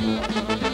Música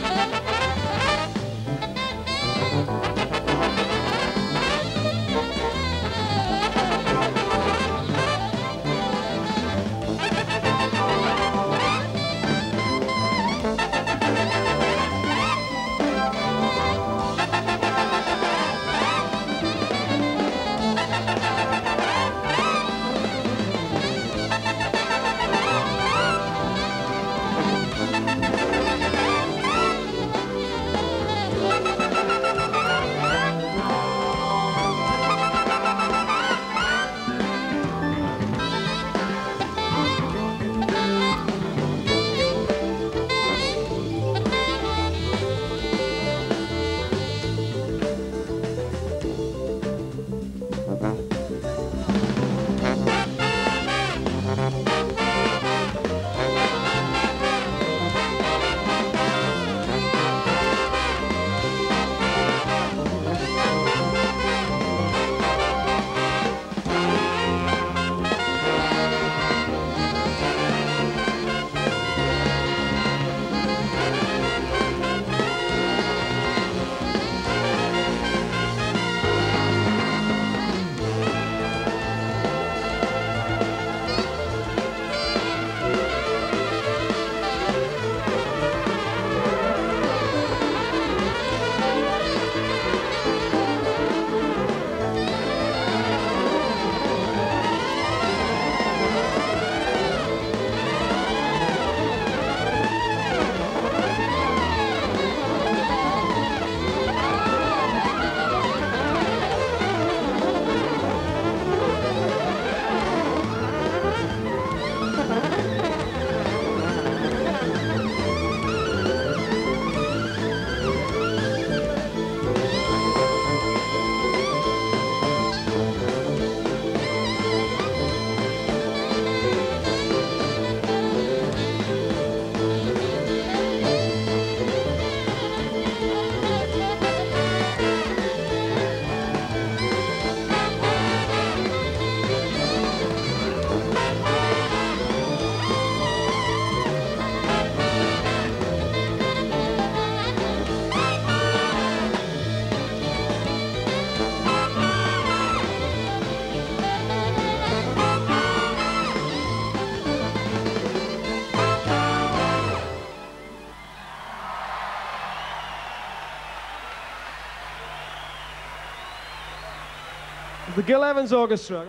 the Gil Evans Orchestra.